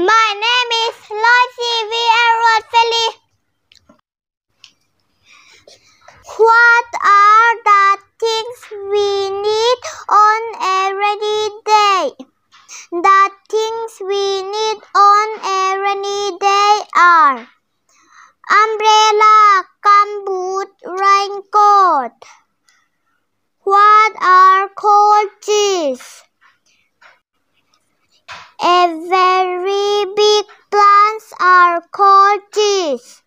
My name is Loicy V. Edward What are the things we need on a rainy day? The things we need on a rainy day are umbrella, gumboot, raincoat. What are cold cheese? Are called trees.